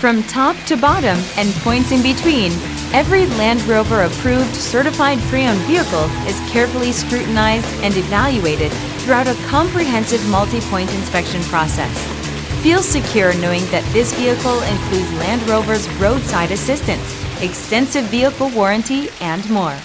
From top to bottom and points in between, every Land Rover approved certified pre-owned vehicle is carefully scrutinized and evaluated throughout a comprehensive multi-point inspection process. Feel secure knowing that this vehicle includes Land Rover's roadside assistance, extensive vehicle warranty, and more.